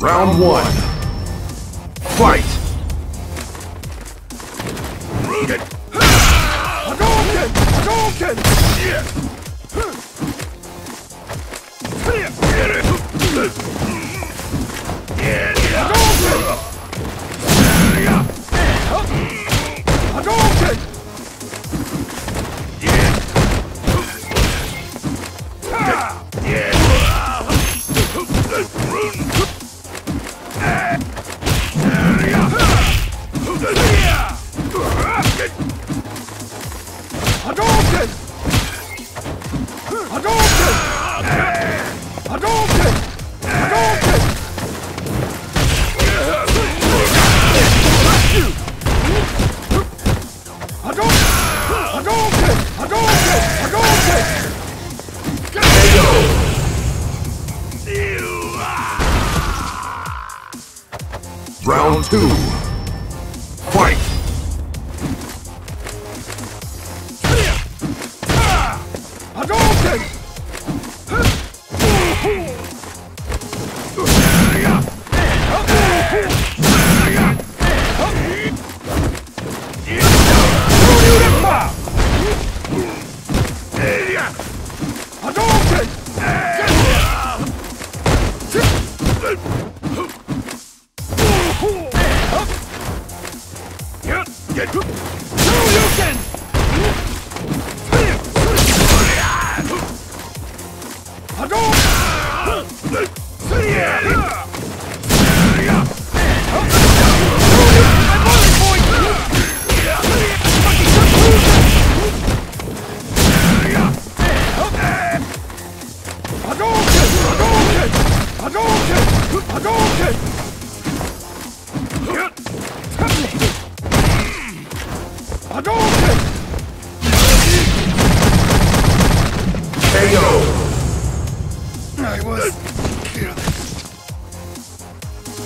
Round one. Fight!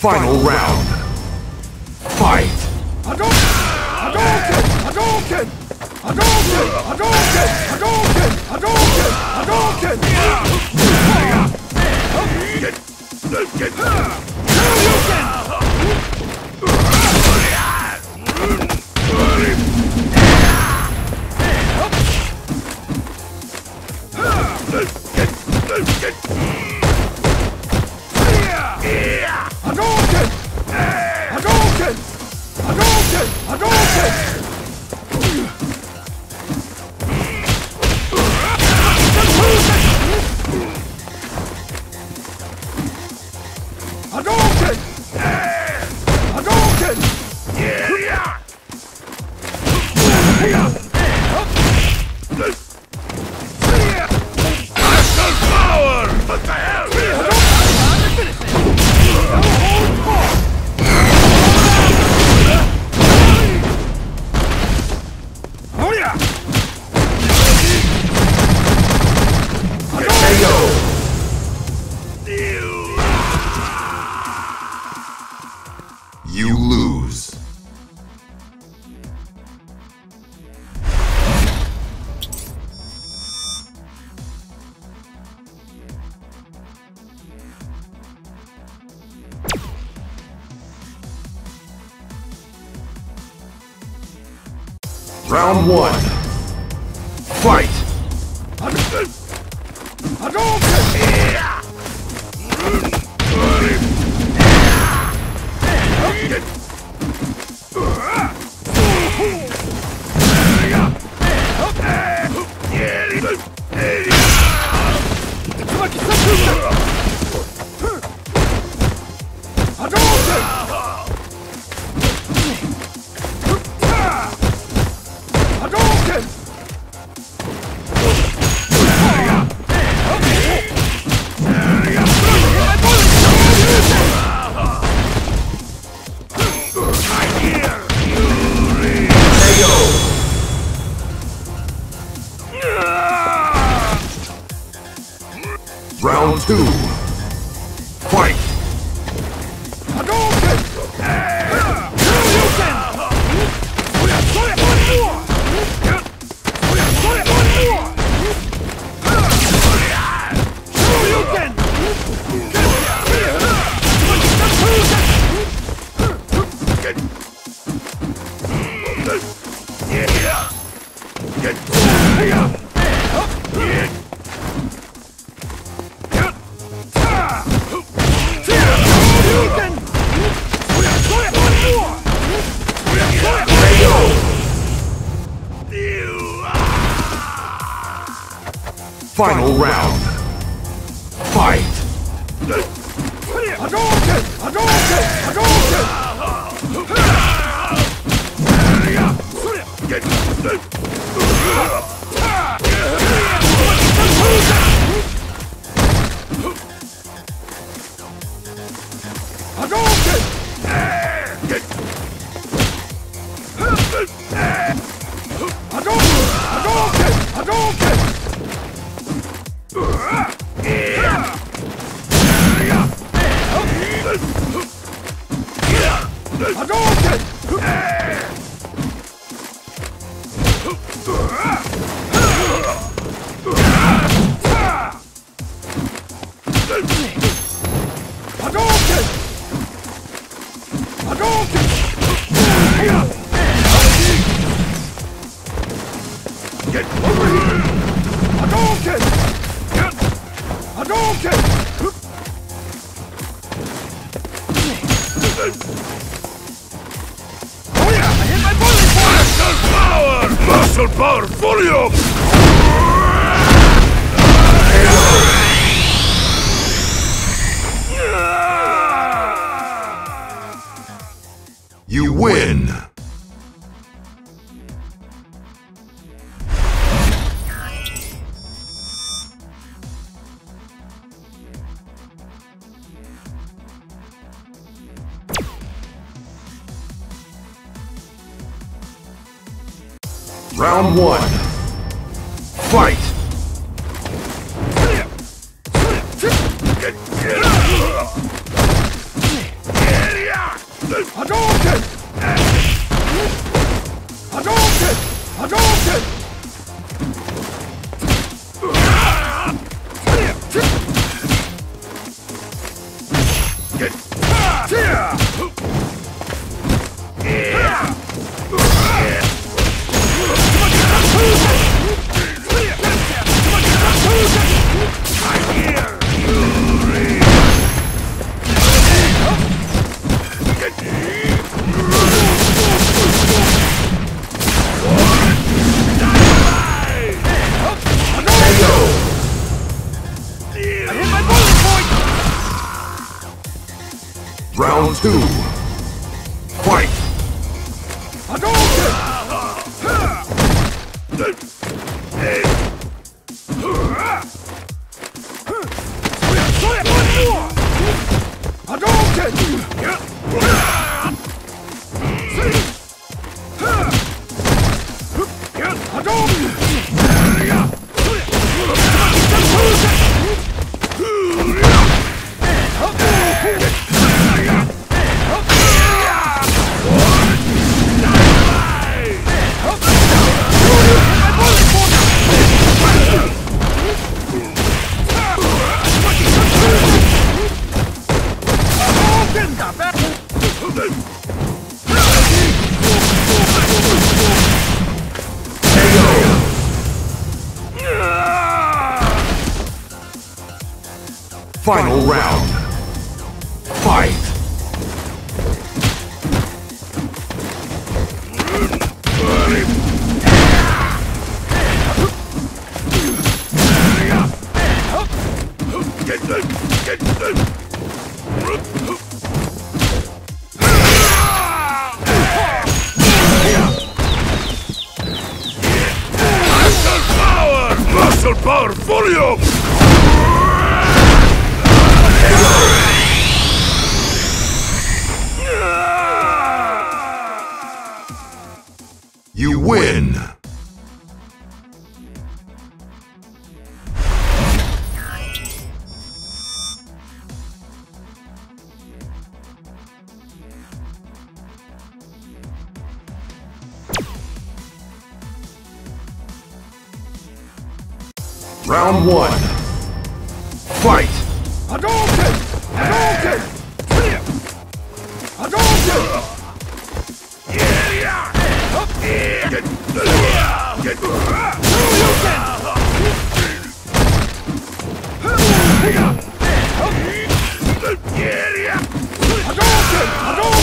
Final, Final round. Fight! Hadouken! Hadouken! Hadouken! Hadouken! Hadouken! Hadouken! Hadouken! Hadouken! Hadouken! Let's get her! Round one. Final round. Fight! Hadouken! Hadouken! Hadouken! Round one. 战警 Final round. Fight! Round one. Fight! Hadouken! Hadouken! Flip! Hadouken! Yeah! Up! Get! Get! Hadouken! Hadouken!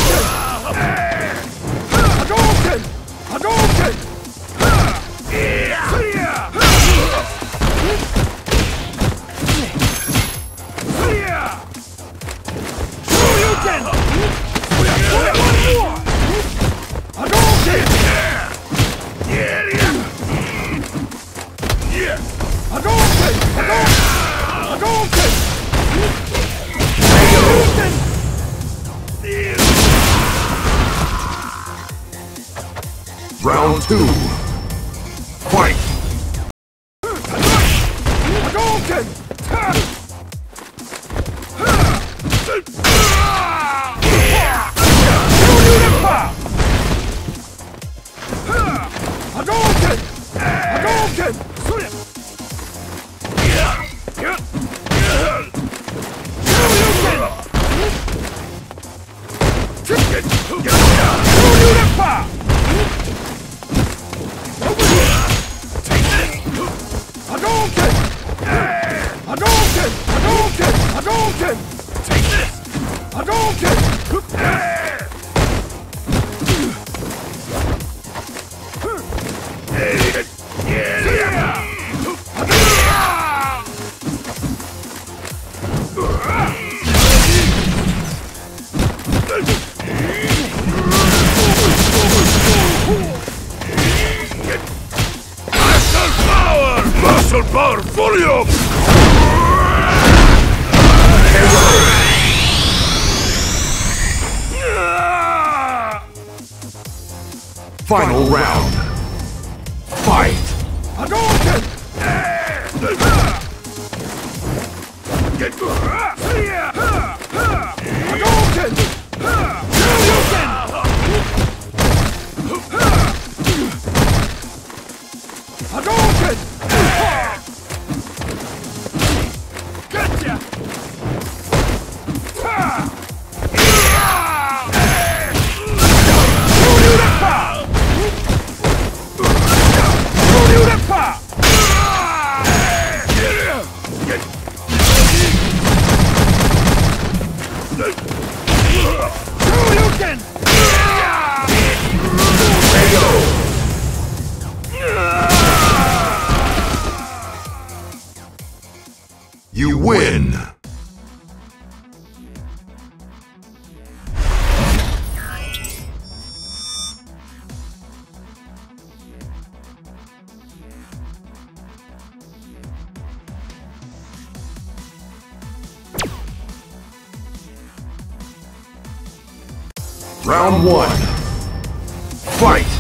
Final round. Fight! Hadouken! Round one. Fight!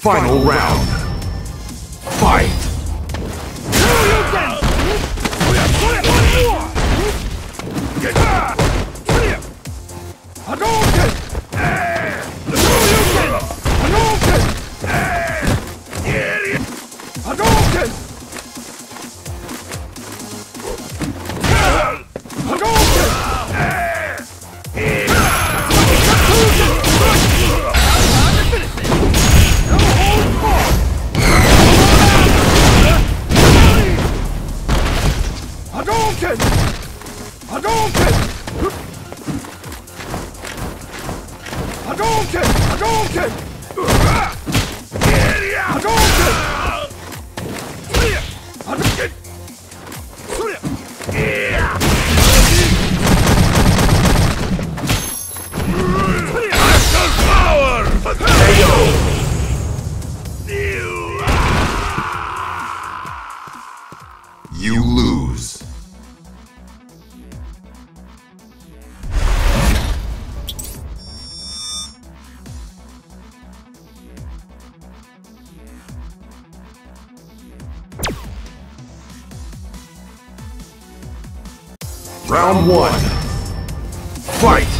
Final round. Fight! Round one. Fight!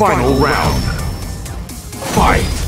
Final round. Fight!